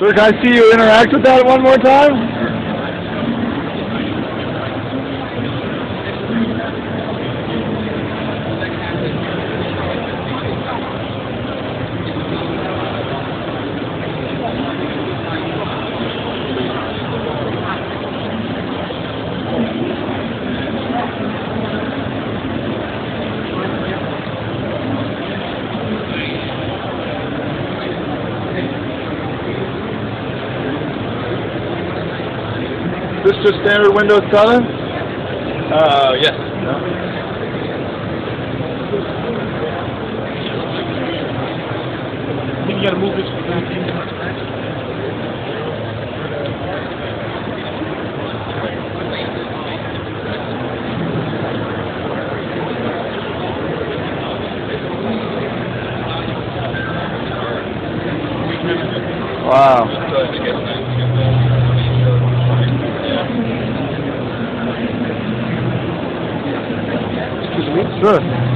So can I see you interact with that one more time? This just standard Windows 7? Uh, yes. I you gotta move this. Wow. Sure.